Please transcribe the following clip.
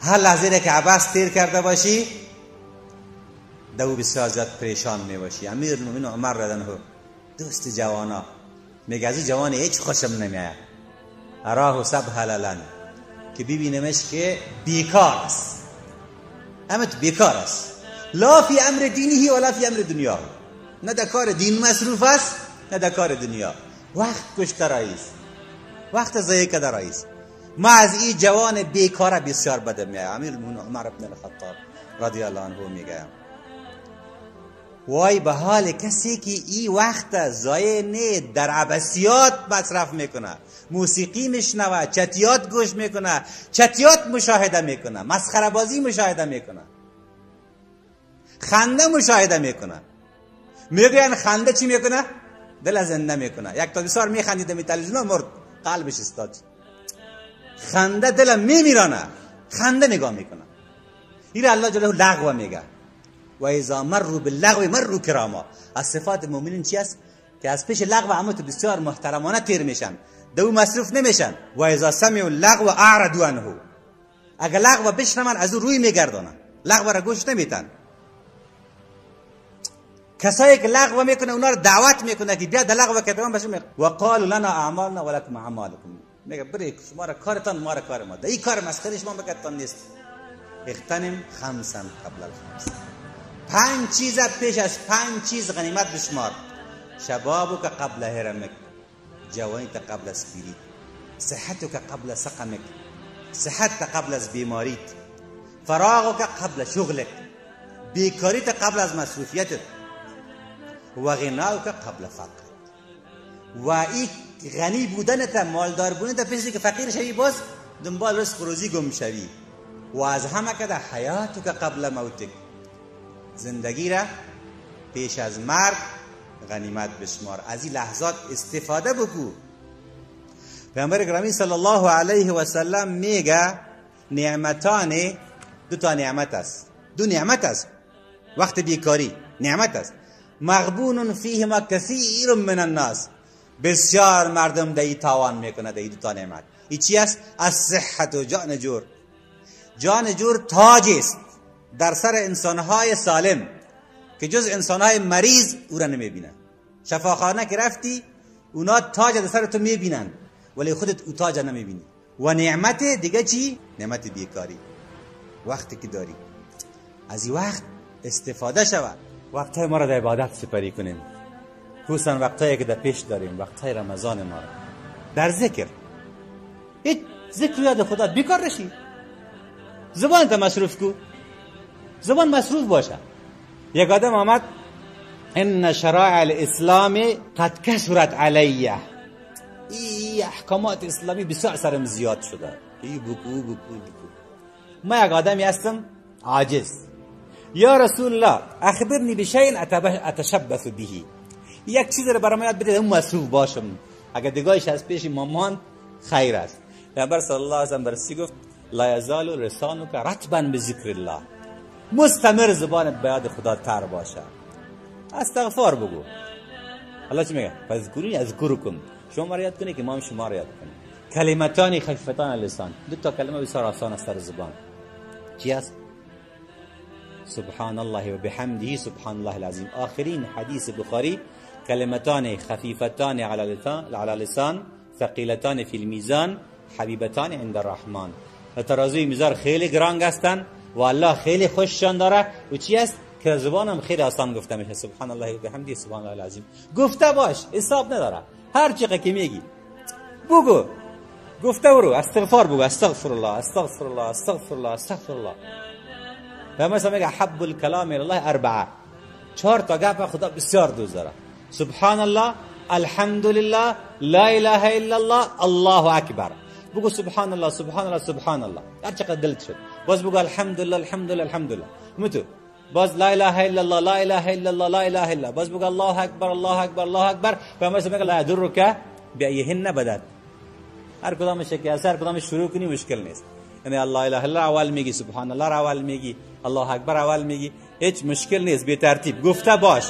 هر لحظه که عباس تیر کرده باشی دو بسیار زیاد پریشان می باشی. امیر المؤمنین عمر ردنه دوست جوانا. میگه از جوان هیچ خوشم نمیاد. اراه سب حلالن. که ببینمش که بیکار است. امت بیکار است. لا فی امر دینی ولا فی امر دنیا. نه در کار دین مصروف است نه در کار دنیا. وقت کشته رئیس. وقت ضایع کرده رئیس. ما از این جوان بیکار بسیار بدم میاد امیر عمر بن الخطاب رضی الله عنه میگه. وای به حال کسی که این وقت ضایع نه در عبسیات مصرف می‌کنه موسیقی میشنوه چتیات گوش می‌کنه چتیات مشاهده می‌کنه مسخره بازی مشاهده می‌کنه. خنده مشاهده می‌کنه. میگن خنده چی می‌کنه؟ دل زنده می‌کنه. یک تا بسیار میخندیده می تلویزیون مرد قلبش استاد. خنده دل میمیرانه. خنده نگاه می‌کنه این الله جل لغو میگه. و اذا مروا باللغو مروا کراما. از صفات مؤمنین چی است؟ که از پیش لغو اما تو بسیار محترمانه تیر میشن. دو مصروف نمیشن. و اذا سمعوا اللغو اعرضوا عنه. اگر لغو بشنون از او روی میگردانن. لغو را گوش نمیتن کسایی که لغو می‌کنه اونا رو دعوت می‌کنه که بیا در لغو کتمان بشه و قالوا لنا اعمالنا ولکم اعمالکم. میگه بری شما را کارتان ما را کار ما این کار مسخره شما بکتان نیست اختنم خمسا قبل الخمس پنج چیز پیش از پنج چیز غنیمت بشمار شبابو که قبل هرمک جوانی تا قبل از پیری صحتو که قبل سقمک صحت تا قبل از بیماریت فراغو که قبل شغلک بیکاری تا قبل از مصروفیتت و غناو که قبل فقر و این غنی بودن تا مالدار بودن تا پیشی که فقیر شوی باز دنبال رزق روزی گم شوی. و از همه که در حیاتو که قبل موتک. زندگی را پیش از مرگ غنیمت بشمار. از این لحظات استفاده بکو. پیامبر گرامی صلی الله علیه و سلم میگه نعمتان دو تا نعمت است. دو نعمت است. وقت بیکاری نعمت است. مغبون فیهما کثیر من الناس. بسیار مردم دهی تاوان می‌کنه دهی دو تا نعمت. ای چی است؟ از صحت و جان جور. جان جور تاج است. در سر انسانهای سالم که جز انسانهای مریض او را نمی‌بینن. شفاخانه که رفتی اونا تاج در سر تو می‌بینن ولی خودت او تاج نمی‌بینی. و نعمت دیگه چی؟ نعمت بیکاری. وقتی که داری. از این وقت استفاده شود. وقتهای ما را در عبادت سپری کنیم. خصوصا وقتهایی که در پیش داریم وقتهای رمضان ما در ذکر. هیچ ذکر یاد خدا بیکار نشی. زبان تا مصروف کو. زبان مصروف باشه. یک آدم آمد ان شرائع الاسلام قد کسرت علیه. ای احکامات اسلامی بسیار سرم زیاد شده. ای بکو بکو بکو. ما یک آدمی هستم عاجز. یا رسول الله اخبرنی بشین اتشبث بهی یک چیز رو برام یاد بده مصروف باشم. اگر دیگاهش از پیش مامان خیر است. پیامبر صلی الله علیه و برسی گفت؟ لا یزال لسانک رطبا بذکر الله مستمر زبانت به یاد خدا تر باشه. استغفار بگو. الله چی میگه؟ فذکرونی اذکرکم شما ما یاد کنی که ما هم شما رو یاد کنیم. کلمتان خفیفتان لسان. دو تا کلمه بسیار آسان است در زبان. چی است؟ سبحان الله و بحمده سبحان الله العظیم. آخرین حدیث بخاری کلمتان خفیفتان على لسان ثقیلتان فی المیزان حبیبتان عند الرحمن. و ترازوی میزار خیلی گرانگ هستن و الله خیلی خوششان داره. و چی است که زبانم خیلی آسان گفته میشه. سبحان الله و بحمده سبحان الله العظیم. گفته باش حساب نداره. هر چی که میگی. بگو. گفته برو. استغفار بگو. استغفر الله استغفر الله استغفر الله استغفر الله و مثلا میگه حب الکلام الله اربعه. چهار تا گپ خدا بسیار دوست داره. سبحان الله الحمد لله لا إله إلا الله الله اکبر بگو سبحان الله سبحان الله سبحان الله هر چقدر دلت شد باز بگو الحمد لله الحمد لله الحمد لله متو باز لا إله إلا الله لا إله إلا الله لا إله إلا باز بگو الله اکبر الله اکبر الله و مثلا میگه لا يضرك بأيهن بدت هر کدامش که هر کدامش شروع کنی مشکل نیست. یعنی الله اله الا اول میگی سبحان الله اول میگی الله اکبر اول میگی. هیچ مشکل نیست به ترتیب. گفته باش.